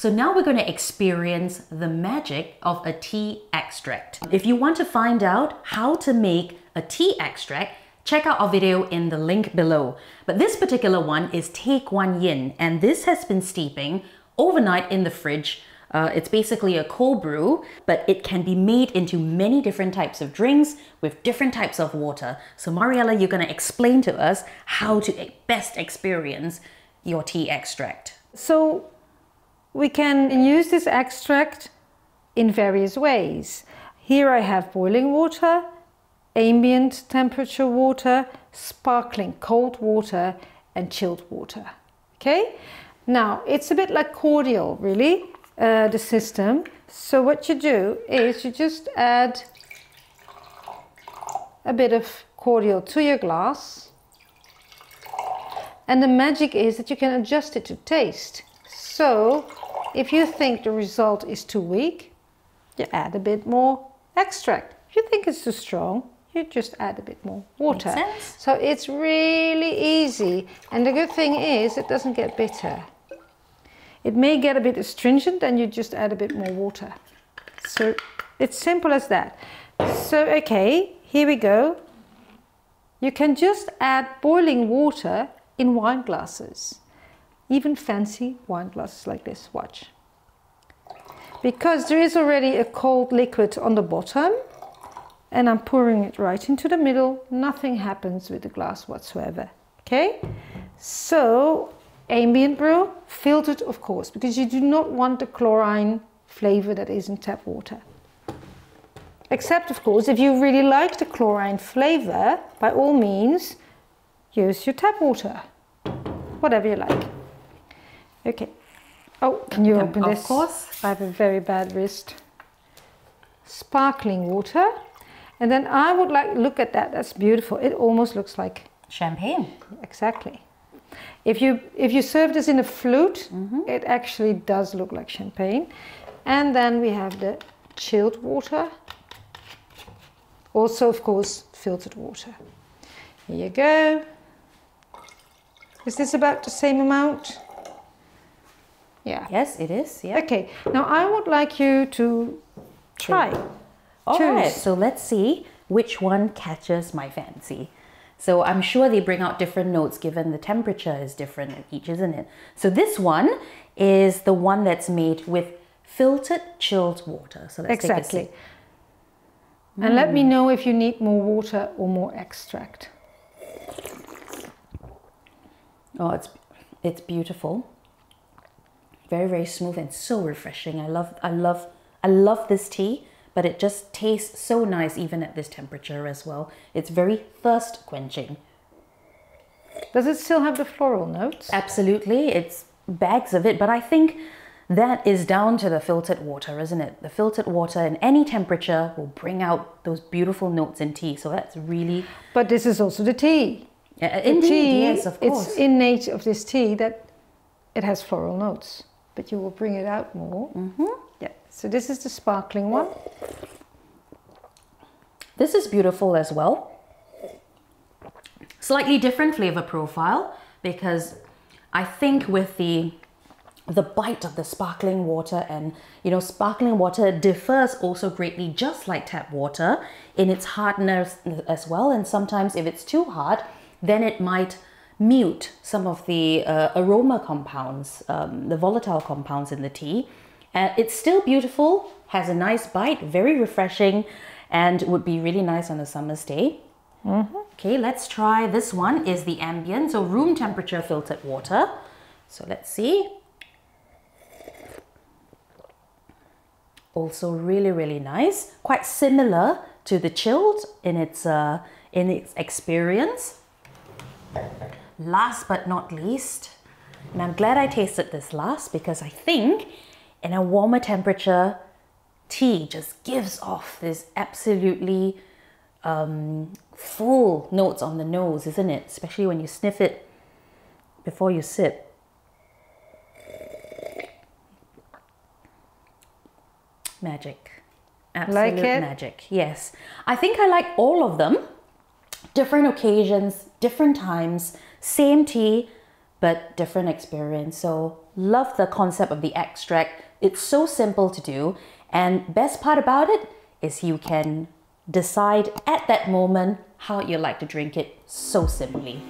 So now we're going to experience the magic of a tea extract. If you want to find out how to make a tea extract, check out our video in the link below. But this particular one is Tie Guan Yin and this has been steeping overnight in the fridge. Uh, it's basically a cold brew, but it can be made into many different types of drinks with different types of water. So Mariella, you're going to explain to us how to best experience your tea extract. So we can use this extract in various ways. Here I have boiling water, ambient temperature water, sparkling cold water, and chilled water. Okay? Now, it's a bit like cordial, really, uh, the system. So what you do is you just add a bit of cordial to your glass. And the magic is that you can adjust it to taste. So if you think the result is too weak, you add a bit more extract. If you think it's too strong, you just add a bit more water. So it's really easy. And the good thing is it doesn't get bitter. It may get a bit astringent and you just add a bit more water. So it's simple as that. So, okay, here we go. You can just add boiling water in wine glasses. Even fancy wine glasses like this, watch. Because there is already a cold liquid on the bottom and I'm pouring it right into the middle. Nothing happens with the glass whatsoever. Okay, so ambient brew, filtered of course, because you do not want the chlorine flavor that is in tap water. Except of course, if you really like the chlorine flavor, by all means, use your tap water, whatever you like. Okay. Oh, can you open of this? Of course. I have a very bad wrist. Sparkling water. And then I would like, look at that, that's beautiful. It almost looks like champagne. Exactly. If you, if you serve this in a flute, mm -hmm. it actually does look like champagne. And then we have the chilled water. Also, of course, filtered water. Here you go. Is this about the same amount? Yeah. Yes, it is. Yeah. Okay. Now I would like you to try. All Choose. right, so let's see which one catches my fancy. So I'm sure they bring out different notes given the temperature is different in each, isn't it? So this one is the one that's made with filtered chilled water. So let's exactly. take a sip. And mm. let me hmm. know if you need more water or more extract. Oh, it's it's beautiful. Very very smooth and so refreshing. I love I love I love this tea but it just tastes so nice even at this temperature as well. It's very thirst quenching. Does it still have the floral notes? Absolutely, it's bags of it, but I think that is down to the filtered water, isn't it? The filtered water in any temperature will bring out those beautiful notes in tea. So that's really. But this is also the tea. Uh, indeed, tea, yes, of course. It's innate of this tea that it has floral notes, but you will bring it out more. Mm -hmm. Yeah. So this is the sparkling one. This is beautiful as well. Slightly different flavor profile because I think with the the bite of the sparkling water and you know sparkling water differs also greatly just like tap water in its hardness as well and sometimes if it's too hard then it might mute some of the uh, aroma compounds um, the volatile compounds in the tea and it's still beautiful has a nice bite very refreshing and would be really nice on a summer's day. Mm -hmm. Okay, let's try this one is the ambient, so room temperature filtered water. So let's see. Also really, really nice. Quite similar to the chilled in its, uh, in its experience. Last but not least, and I'm glad I tasted this last because I think in a warmer temperature, tea just gives off this absolutely um, full notes on the nose, isn't it? Especially when you sniff it before you sip. Magic. Absolute like magic. Yes. I think I like all of them. Different occasions, different times, same tea, but different experience. So, love the concept of the extract. It's so simple to do, and best part about it is you can decide at that moment how you like to drink it so simply.